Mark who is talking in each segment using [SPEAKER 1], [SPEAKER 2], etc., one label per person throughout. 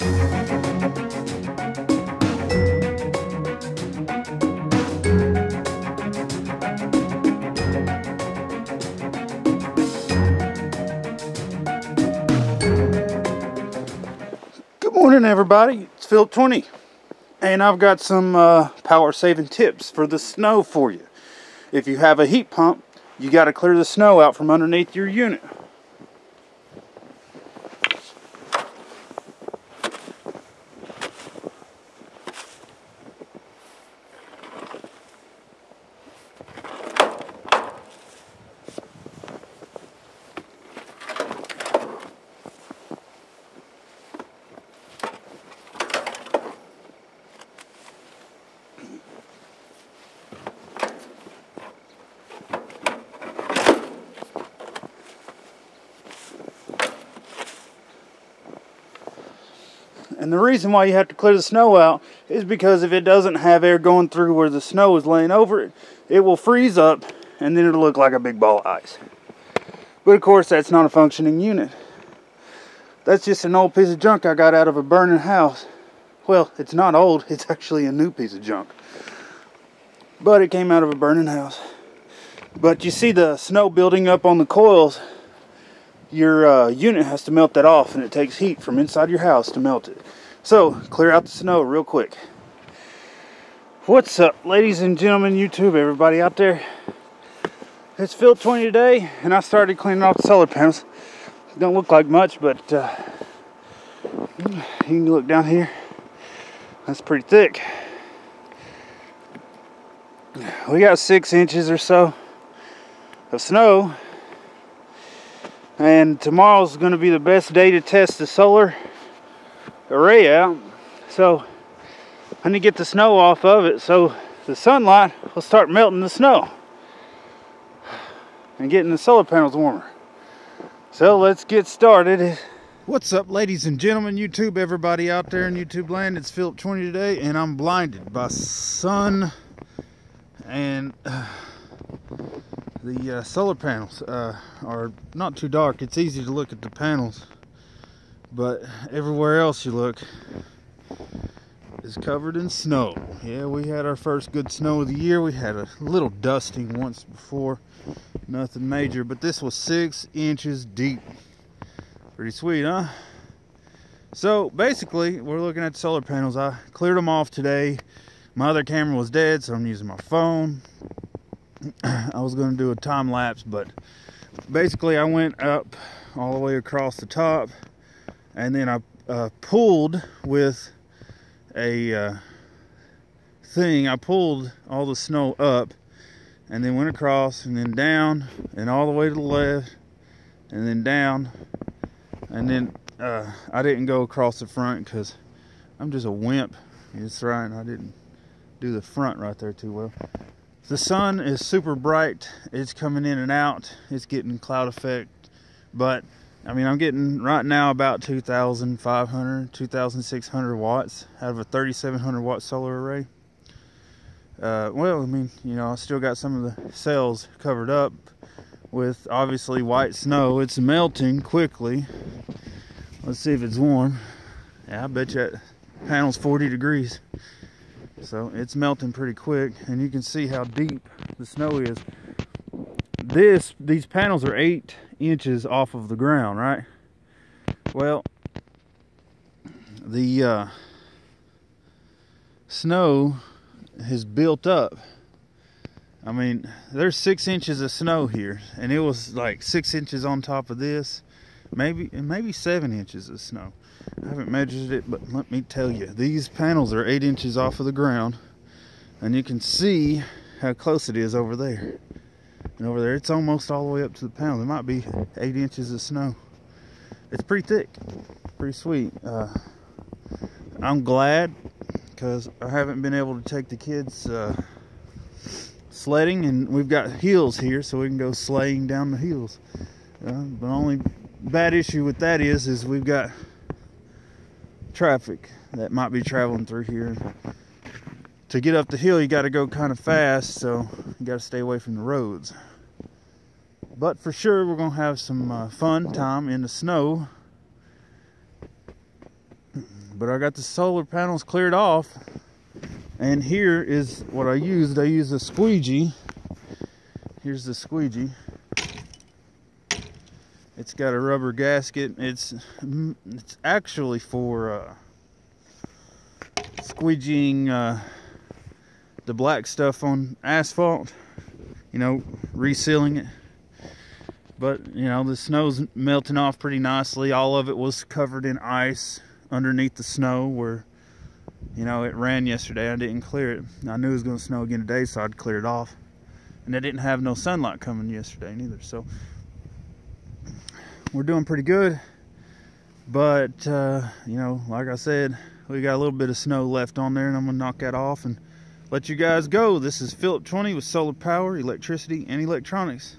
[SPEAKER 1] Good morning everybody, it's Phil 20 and I've got some uh, power saving tips for the snow for you. If you have a heat pump, you got to clear the snow out from underneath your unit. And the reason why you have to clear the snow out is because if it doesn't have air going through where the snow is laying over it, it will freeze up and then it'll look like a big ball of ice. But of course, that's not a functioning unit. That's just an old piece of junk I got out of a burning house. Well, it's not old, it's actually a new piece of junk. But it came out of a burning house. But you see the snow building up on the coils your uh, unit has to melt that off and it takes heat from inside your house to melt it. So clear out the snow real quick. What's up ladies and gentlemen YouTube everybody out there. It's Phil 20 today and I started cleaning off the solar panels. Don't look like much but uh, you can look down here. That's pretty thick. We got six inches or so of snow and tomorrow's going to be the best day to test the solar array out. So I need to get the snow off of it. So the sunlight will start melting the snow and getting the solar panels warmer. So let's get started. What's up ladies and gentlemen youtube everybody out there in youtube land? It's philip 20 today and i'm blinded by sun and uh, the uh, solar panels uh, are not too dark. It's easy to look at the panels, but everywhere else you look is covered in snow. Yeah, we had our first good snow of the year. We had a little dusting once before, nothing major, but this was six inches deep. Pretty sweet, huh? So basically, we're looking at solar panels. I cleared them off today. My other camera was dead, so I'm using my phone. I was going to do a time lapse, but basically I went up all the way across the top and then I uh, pulled with a uh, thing. I pulled all the snow up and then went across and then down and all the way to the left and then down and then uh, I didn't go across the front because I'm just a wimp. It's right, I didn't do the front right there too well. The sun is super bright. It's coming in and out. It's getting cloud effect. But, I mean, I'm getting right now about 2,500, 2,600 watts out of a 3,700 watt solar array. Uh, well, I mean, you know, I still got some of the cells covered up with obviously white snow. It's melting quickly. Let's see if it's warm. Yeah, I bet you that panel's 40 degrees. So it's melting pretty quick and you can see how deep the snow is. This, these panels are eight inches off of the ground, right? Well, the uh, snow has built up. I mean, there's six inches of snow here, and it was like six inches on top of this, maybe maybe seven inches of snow. I haven't measured it, but let me tell you, these panels are eight inches off of the ground, and you can see how close it is over there. And over there, it's almost all the way up to the panel. There might be eight inches of snow. It's pretty thick, pretty sweet. Uh, I'm glad because I haven't been able to take the kids uh, sledding, and we've got hills here, so we can go sleighing down the hills. Uh, the only bad issue with that is, is we've got traffic that might be traveling through here. To get up the hill, you got to go kind of fast, so you got to stay away from the roads. But for sure, we're going to have some uh, fun time in the snow. But I got the solar panels cleared off. And here is what I used. I used a squeegee. Here's the squeegee. It's got a rubber gasket. It's it's actually for uh, squeegeeing uh, the black stuff on asphalt. You know, resealing it. But, you know, the snow's melting off pretty nicely. All of it was covered in ice underneath the snow where, you know, it ran yesterday. I didn't clear it. I knew it was going to snow again today, so I'd clear it off. And I didn't have no sunlight coming yesterday neither. So, we're doing pretty good. But, uh, you know, like I said, we got a little bit of snow left on there, and I'm to knock that off and let you guys go. This is Philip 20 with solar power, electricity, and electronics.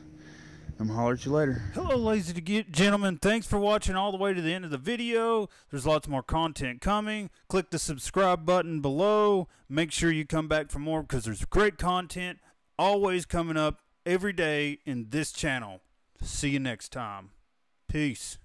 [SPEAKER 1] I'm gonna holler at you later.
[SPEAKER 2] Hello, ladies and get gentlemen. Thanks for watching all the way to the end of the video. There's lots more content coming. Click the subscribe button below. Make sure you come back for more because there's great content always coming up every day in this channel. See you next time. Peace.